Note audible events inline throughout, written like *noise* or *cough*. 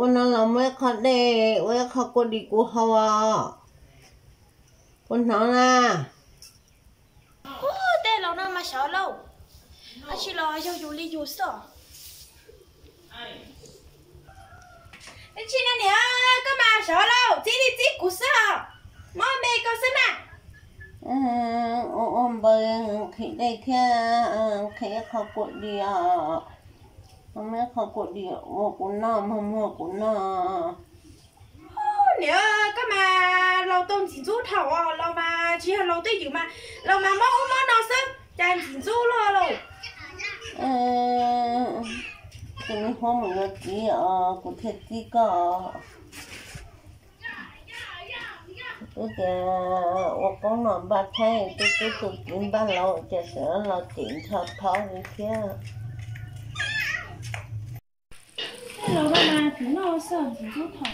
chị nó là mấy khó đề wa khó có đi của họ con nó na. Ô tê lâu nó mà sợ lâu à chỉ lo yêu yêu li yêu sợ Ê, chị này nè có mà sợ lâu chỉ đi chỉ của sợ mò mẹ có à ừ ôm bơi khi đây kia khi khó có đi à không biết khó có đi ô cũng nó mà mua cũng nó nè có mà lâu tôm chỉ rút thầu à lâu mà chỉ là lâu tây dữ mà. Lâu mà mò mò nó sớm. Chàng chỉ rút lo lâu ừ cái này hôm mình nó chỉ ở của thiệt gì cả tôi kể tôi có nói ba thay tôi tôi kiếm ba lâu cho sợ là tiền thật thật như thế lâu mà chỉ nó sớm chỉ rút thầu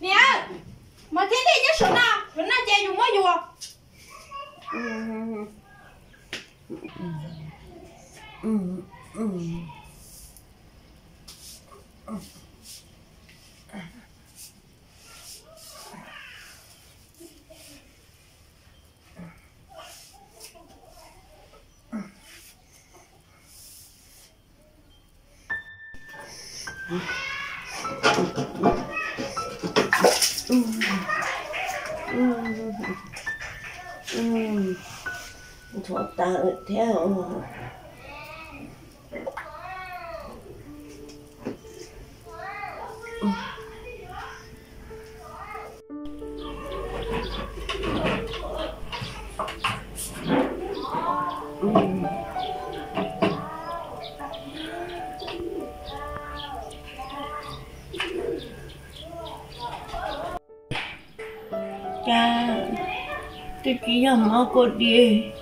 nè mà số nào ừ ừ ừ ừ tự theo. Cha te quiero más cô đi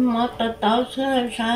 mất tao xa xa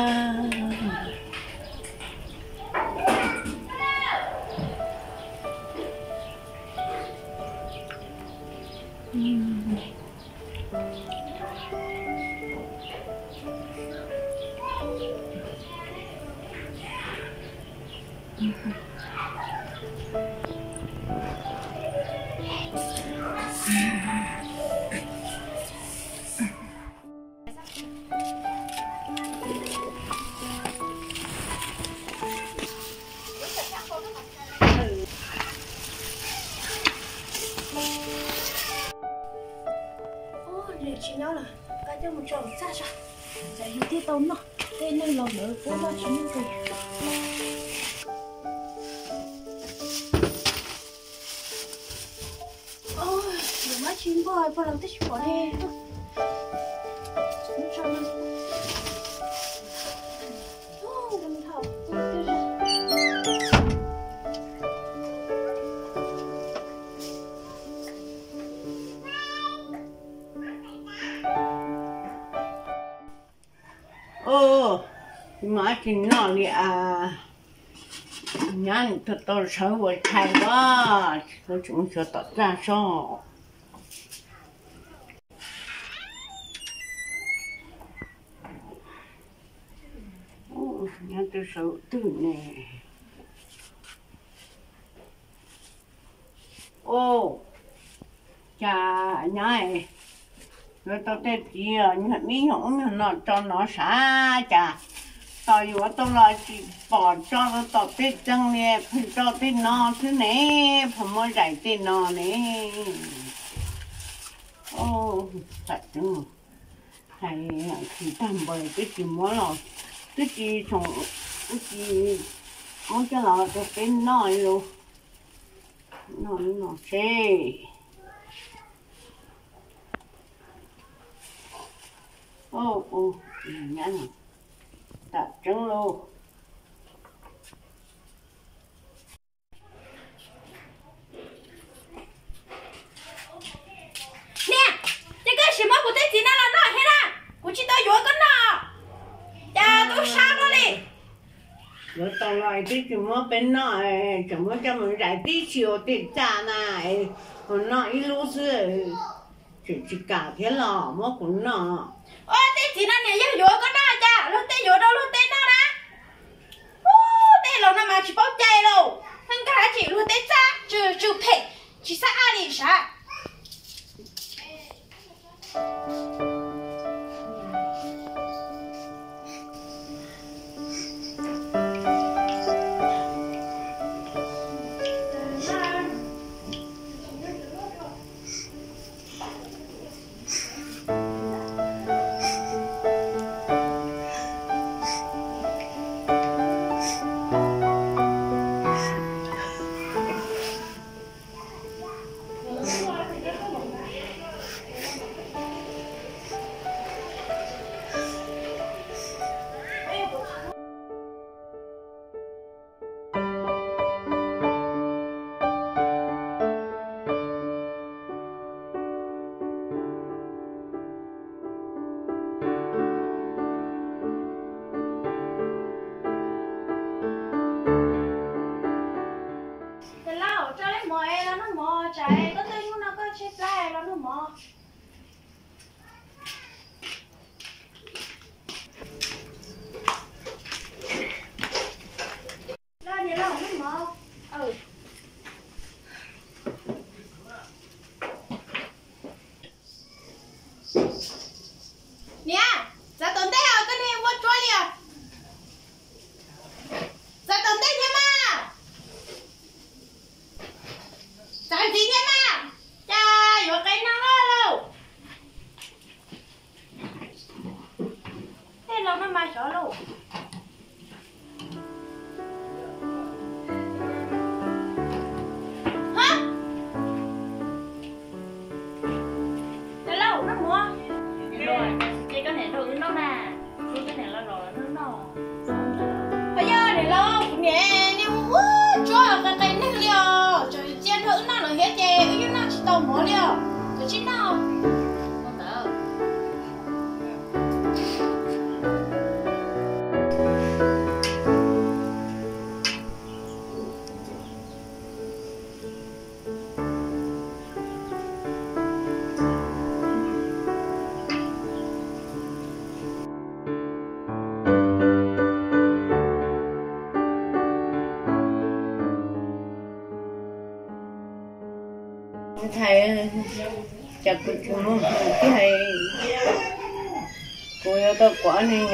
mà chỉ nó đi à nhắn thật tôi sợ với thầy quá. Tôi chúng cho tất ra sao ô nhắn tôi sợ tư nè. Ô, chà nhai rồi tao tết gì à nhặt ní nhỏng nó cho nó xa chà tao dù tao lo chỉ bỏ cho nó tao tết chân nè phải cho tết nó thứ nè phải mới dạy tết nó nè ô thật chứ thầy thì tạm bời cái gì mới lo cái gì xong cái gì muốn cho nó cái tên nói luôn nói nó xe ô ô nhắn tập trứng luôn nè cái cái gì mà của tết gì nó là nó hết à của chị tao dối cái nó cha tôi sao nó đi? Rồi tao lại tí chỉ mua bên nọ chỉ mua cho mình giải tí chiều tí cha này còn nọ ít lúc xưa chỉ chỉ cả thế lò mua cũng nọ. Ôi tê chỉ nó này giờ có cha lúc tê vô đâu lúc tê nó đó ô tê lâu nó mà chỉ bao chạy đâu thằng cả chỉ lúc tê cha chưa chưa phê chỉ sa ali đi nên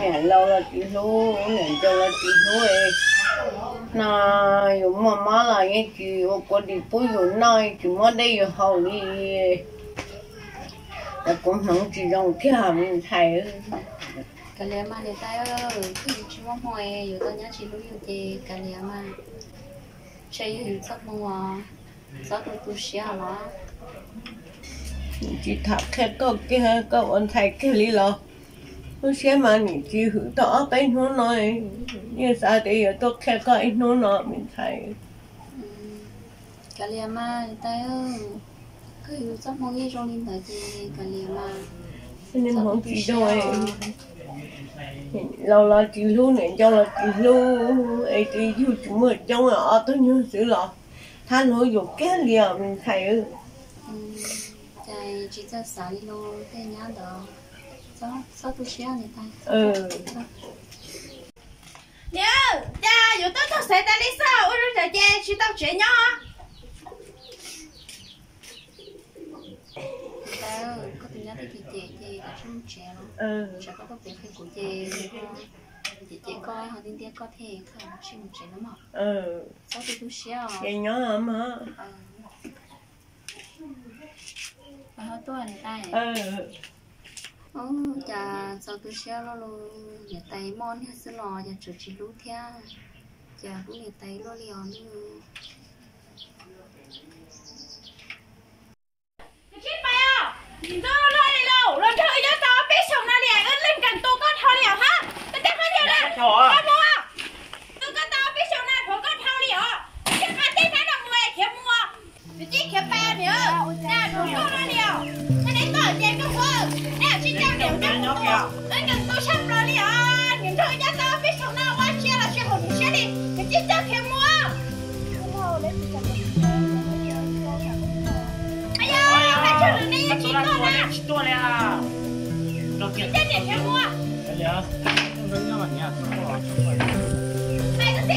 nè lâu là chị lu nè cho là chị lu ấy. Na dùng mà má là cái chị ô có đi bôi dùng nói chị má đây dùng hậu đi. Là cũng không chỉ dùng cái hàm thầy cái liam mà để tay ơi cứ chỉ mong hỏi rồi tao nhớ chỉ lúc yêu thì cái liam mà. Chơi yêu sắp mong à. Sắp tôi tôi xia hả chị thật cái có cái có anh thầy cái lý lo tôi sẽ mà nhỉ chị hữu tỏ bên nó nói như sao thì giờ tôi cái coi nó nói mình thấy cái liền mà để tay ơi cứ yêu sắp mong yêu trong linh thời gì cái liền mà nên không chỉ rồi lâu là chị lu này cho là chị lu ấy thì dù chúng mình trong ở tôi nhớ sự là than hồi dục cái liền mình thấy ơi chị chỉ cho xả đi lô thế nhá đó sao? Sao tôi xia này tay ừ. Nhớ, cha, dù tôi thật sẽ ta đi sao, ôi rồi chè, chỉ tao chuyện nhỏ. ơi có tình nhớ thì chị chị đã trẻ rồi ừ. Sẽ có cái việc của chị. Chị chị coi họ tin tiếc có thể không? Một chuyện lắm mà. Ừ. Sao tôi tôi xia vậy nhớ lắm hả và họ tôi này tay ừ ô chà sao tôi xia lo lo nhà tay mon hay sữa lò nhà chữ chỉ lú thia chà lú nhà tay lo liò nữa Cái chết mày à? Nhìn tôi lo đi lâu, lần thử cho tao biết xong nó liền, ơn lên cần tôi có thao liều ha. Tôi chắc hết giờ nè. Tao mua. Tôi có tao biết xong nó thôi có thao liều. Chứ ăn tên nó mua thì mua. Tôi chỉ khiếp ba nữa. Nè, tôi có nó liều. 要不要？俺跟都想不了啊！你这个丫头拿了，的，哎呀，还吃了没？几多了？多了？老弟，点天母。哎，你干嘛？买个菜。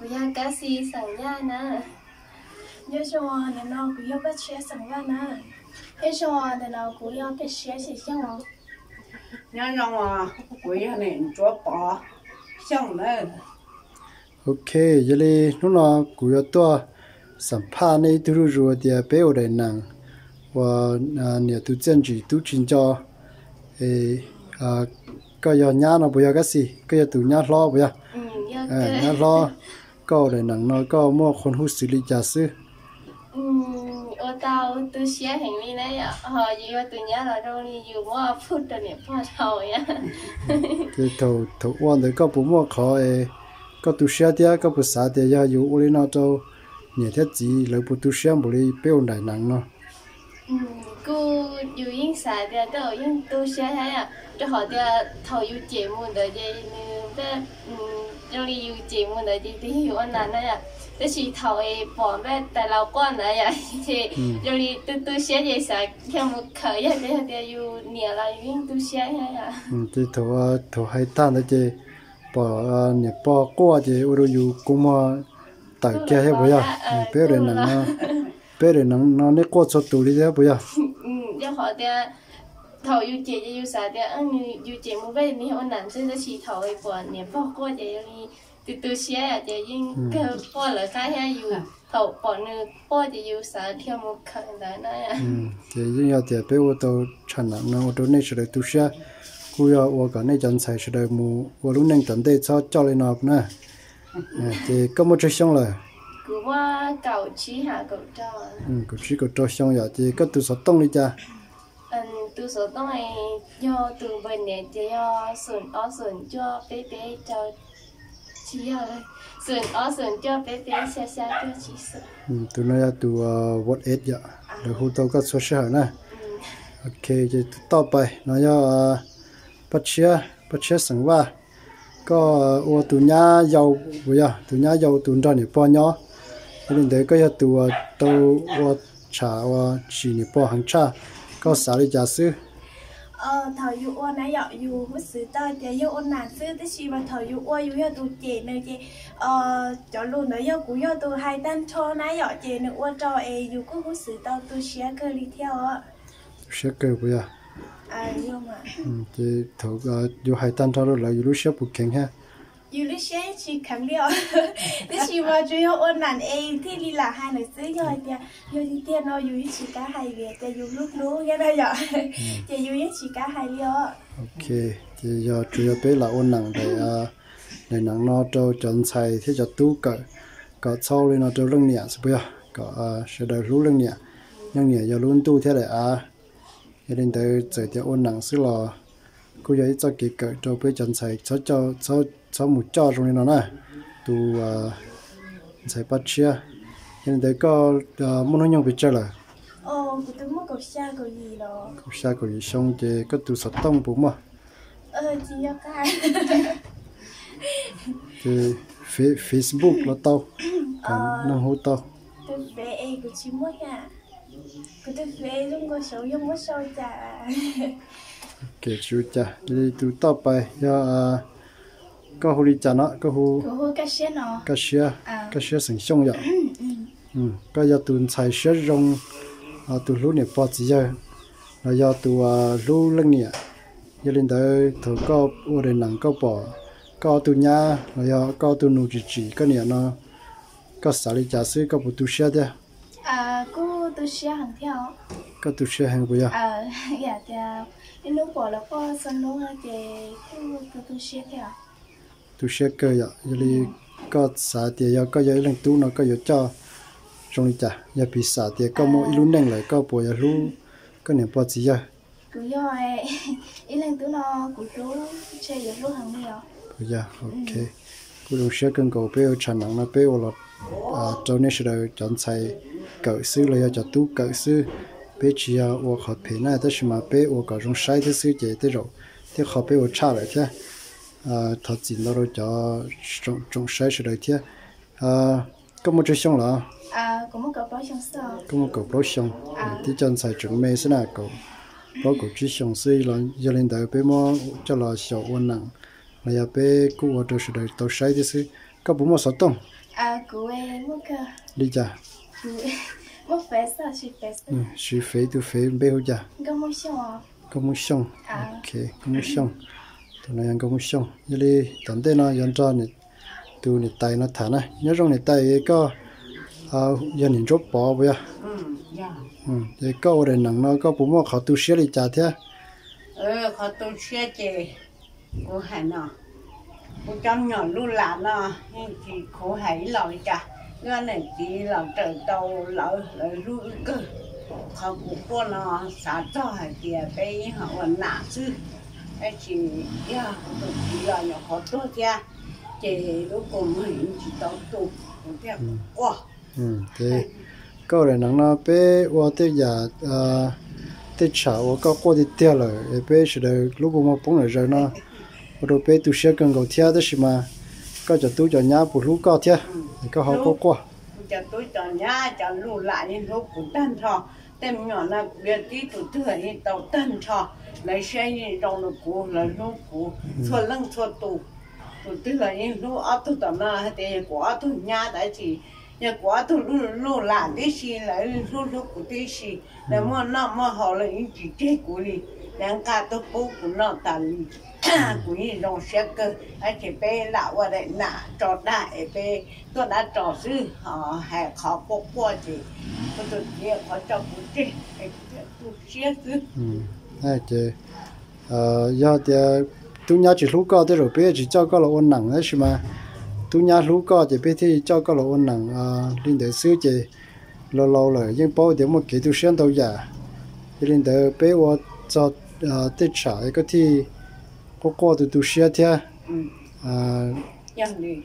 Yêu bắt chia sẵn ra nè. Nhớ cho để nó cứ yêu bắt chia sẻ xong rồi nhớ cho mà quý này chúa bỏ xong nữa ok giờ đi nào cũng có to sản phẩm này từ rồi thì bé ở đây nặng. Và nhà tu chân chỉ tu chính cho. À cái nhà nó bây giờ cái gì? Cái giờ tu nhà lo bây giờ ừ à nhà lo có đây nặng nó có mua con hút xử lý giả sử ừ ở tao tôi xé hành lý này họ dù tôi nhớ là đâu đi dù mua phút rồi nè phút sau ya thì thầu thầu quan đấy có bố mua khó ê. Có tu sửa đi có bố xả đi ya dù uli nó cho nhà thiết gì lấy bố tu sửa bố đi béo đại nặng nó. Ừ cô dù yên xả thì đâu yên tôi xé hay à cho họ thì thầu dù chế muốn đời gì bé ừ trong đi dù chế muốn đời gì thì hiểu anh này à thế chỉ thầu ấy bỏ bé tại lao quan này à thì trong đi tôi tôi xé gì xả theo một khởi ya thì thì dù nhà là yên tôi xé hay à ừ thì thầu thầu hay tan đấy chứ bỏ nhà bỏ qua chứ uli dù cũng mà tại kia hết bây giờ béo đại nặng nó béo đại nặng nó nét qua cho tù đi thế bây giờ ừ cho họ thì thầu dù chế dù xả thì anh dù chế một bé thì họ nản sẽ chỉ thầu ấy bỏ nhà bỏ qua thì từ từ xé à thì yên cái bỏ là cái hay dù thầu bỏ nữa bỏ thì dù xả theo một khởi đấy này à ừ thì những nhà thì béo tàu chăn nặng nó tàu này sẽ được tu sửa cú ya 我讲那人才是的木，我路能等待超叫来那不呢？嗯，这根本就想了， cứ qua cầu chí hạ cầu cho 嗯，个只个照相呀，这个都是动力家， ừ từ số tao này do từ bên này chỉ do sườn ó sườn cho bé bé cho chỉ do sườn ó sườn cho bé bé xa xa cho chị sườn. Từ nay là từ ờ, what age vậy? Được hút tao có số sao nè. Ừ. Ok thì tao bay, nó do bắt chia bắt chia sẵn qua. Có ờ, ô tụ nhá dầu bây giờ nhá dầu tụ ra nè po nhó. Nên đấy có tụ tao ô trà ô chỉ nè po hàng trà có sao đi chả sư ờ thầu dụ ô nãy giờ dù mất sự ta chả dụ ô nản sư tới chi mà thầu dụ ô dù giờ tôi chè nữa chè ờ cho luôn nãy giờ cũng giờ tôi hai tan cho nãy giờ chè nữa ô cho e dù cũng mất sự ta tôi sẽ cơ đi theo ạ sẽ cơ bây giờ dạ. à nhưng mà ừ, chị thầu ờ, dù hai tan cho rồi là dù lúc sẽ bục kẹn ha. Ulysses chỉ khẳng liệu. *laughs* Thế chỉ mà chú yêu ôn nản em Thế đi là hai nói sứ nhờ ừ. Thì yêu thì tiền nó dù chỉ cả hai về Thì dù lúc nú nghe đây giờ ừ. *laughs* Thì dù chỉ cả hai liệu. Ok Thì giờ chú yêu biết là ôn nản để à, Để nắng nó cho chọn xài Thế cho tú cỡ Có sau lên nó cho lưng nhẹ Sẽ bây giờ? Có à, sẽ đời lũ lưng nhẹ. Nhưng nhẹ giờ luôn tu thế để à Thế đến tới Giờ thì ôn nản sứ là Cô giấy cho kỳ cỡ cho biết chọn xài Cho cho cho sao một cho rồi nó nè tu sẽ bắt chia hiện tại có muốn nói nhau về chơi là ờ của tôi muốn cầu xa cầu gì đó. Cầu xa cầu gì? Xong thì có tu sạch tông bụng mà. Ờ chỉ có cái thì Facebook là tao. *coughs* Ờ. Nó hỗ tao. Tôi về của chỉ muốn à cái tôi về luôn có số giống có số chả ok chú chả đi tu tao bài do à, ยตัวต่อไปยาก็หูริจานะก็หู của hô cá xe nó ก็เชียก็เชียสิงชงอย่าอืมก็ยาตุนใช้เชียรงอ่าตัวรู้เนี่ยพอจีเยอะแล้วยาตัวรู้เรื่องเนี่ยยาลินเดอร์ถก็อวดหนังก็ปอก็ตัวเนี้ยแล้วยาก็ตัวนูจีจีก็เนี่ยเนาะก็สาริจาซื้อก็ปุตุเชียเดีย à cô tôi xe hàng theo ก็ตุเชียแห่งบุย à dạ thì đến lúc bỏ là có sân lúc thì cô tôi tôi xe theo ตุเชียเกยอ่ะยาลีก็สาเตียยาก็ยาเรื่องตู้เนาะก็อยู่เ tu sẽ cơ giờ giờ đi có xả tiền giờ có giờ lần tu nó có giờ cho. Trong đi chả giờ bị xả tiền có mỗi lúc nâng lại có bộ giờ lúc có niệm bao gì giờ cứ giờ ý lần tu nó cũng tu chơi giờ lúc hàng nhiều cứ giờ ok. Ừ. Cứ đồ sẽ cần cầu bêu chẳng nặng nó bêu là à trong này sẽ được chọn xài cỡ sư là cho tu cỡ sư lại giờ 我和陪那都是嘛，被我各种晒的世界这种，这好被我差了去。Thật chính đó rồi cho trong trong sai sẽ được thế có một chút xong là à có một cặp bao trong sao có một cậu bao xong thì chọn xài chuẩn mê sẽ là cậu bao cậu chỉ xong là giờ lên đời bé mò cho là 小温 nặng là giờ bé cú ở đâu sẽ được tao sai thứ sư có bố mò sáu tông à cứ ấy một cái đi cứ một vé sao chỉ sao ừ suy phế tu phế bé hỗ cha có một xong có một xong ok có một xong nó yang công xong như đi tận đây nó dọn cho này tu này tay nó thả này nhớ trong này tay có à giờ nhìn chốt bỏ bây giờ ừ dạ ừ giờ có ở đây nặng nó có bố mò khó tu sửa đi cha thế ờ họ tu sửa chứ cô hải nó cô trong nhỏ luôn là nó thì chị cô hải lời cả cái này thì là trời đầu lỡ lỡ luôn cơ. Họ cũng có nó xả cho hải kia bây họ còn nã chứ cái chị ya tôi chỉ là nhỏ khó tốt cha chị lúc cùng mình chỉ tao tụ cũng theo quá ừ thế có ở đây nặng nó bé qua tới giờ à tới chảo có qua đi tiêu rồi bé sẽ được lúc mà bông rồi rồi nó rồi bé tu sửa cần cầu theo đó mà có cho tu cho nhà bù lú có theo có họ có qua cho tôi cho nhà cho lù lại những lúc cũng tan thọ. Tem nhỏ là việc tí tụi thừa những tàu tan thọ lấy xe những trong nó cũ lấy lúc cũ thua lăng thua tù tụi thừa những lúc ở tụi tao nó thì quá tụi nhà đã chỉ nhà quá tụi lù lù lại tí xí lấy lúc lúc của tí xí để mà nó mà họ lấy những chỉ chết của đi đang cả tôi bố của nó tàn đi của những trong xe cơ anh chỉ bé lão ở đây nã trò đại bé tôi đã trò sư họ hè khó có qua gì tôi tự nhiên họ cho bố chết tôi xe sư ai chứ ờ do thì tu nhà chỉ lú có thế rồi bé chỉ cho có là ôn nặng đấy mà tu nhà lú có thì bé thì cho có là ôn nặng à linh để xưa chỉ lâu lâu rồi nhưng bao điểm một cái tu sửa đâu giả linh để bé wa cho tết trả cái thì có qua từ tu sửa thế. Ừ. À nhân đi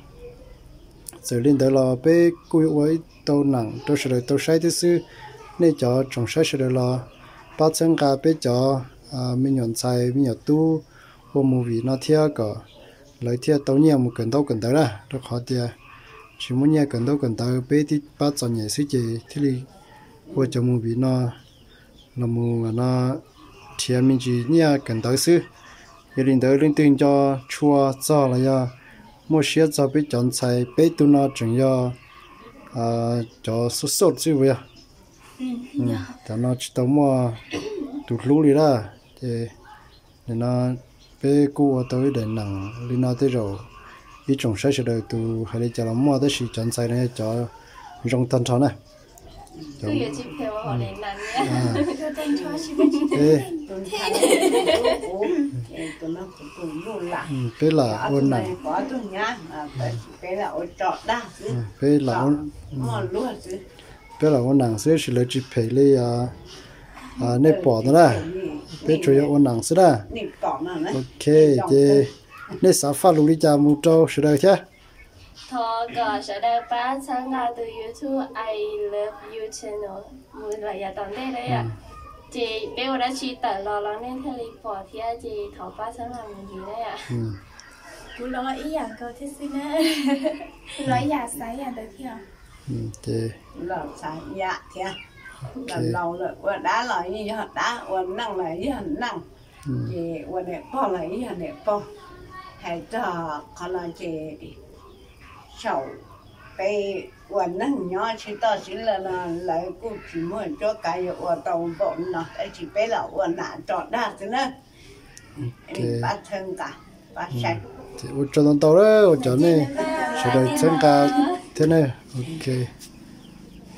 giờ linh để là bé cùi với tàu nặng tôi sẽ tàu sai thứ sư nên cho trồng sai sẽ là ba chân cả bé cho à, mình nhận sai mình nhận tu và mù vì nó theo cả lấy theo tàu nhiều một cần tàu cần tới ra, rất khó theo chỉ muốn nhà cần tàu cần tới bé thì bắt chân nhảy sư chị thì đi và cho mù vì nó, là mù mà nó theo mình chỉ nhà cần tới sư giờ linh tới linh tin cho chua, cho là do mua xe cho biết chọn xài bé tu nó chừng do à cho số số chứ vậy cho nó chỉ tao mua tụt lú đi ra thì để nó bé ở tới để nặng đi nó tới rồi. Ý trồng sai sẽ đời tu hay là cho nó mua tới sự chọn xài này cho rong tân cho này cho ừ, bé là ôn nhá. Mà bé là ôn trọt Ừ, bé là ôn mà luôn chứ bé là ôn nặng sẽ là chỉ phải lấy à à nếp bỏ đó là bé chủ yếu ôn nặng sẽ đấy ok thì nếp sản phát luôn đi cho một trâu sẽ được chứ thọ có sẽ đây ba sáng ra từ YouTube I love you channel muốn là nhà tận đây đấy ạ chị bé đã chỉ tờ lo lắng nên theo lý bỏ thì chị thọ ba sáng làm gì đấy ạ ừ cứ lo ý à cơ thế xin á lo ý à sai à được chưa ừ thì là sai dạ thế là lâu rồi và đã là như vậy đã và năng là như vậy năng. Ừ. Chị và đẹp po là như vậy đẹp po. Hay cho còn là chị sầu bây và năng nhỏ chỉ to chỉ là là lại cũng chỉ muốn cho cái và tàu bộ nó. Chỉ bé là và nã trọt đa thế nữa em bắt thân cả bắt sạch. Thì ô cho nó tàu đó ô cho này. Sẽ được chân cả thế này ok.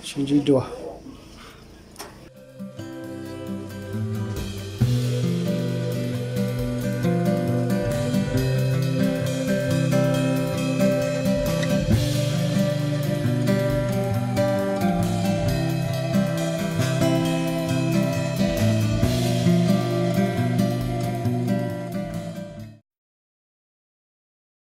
Xin chỉ đùa.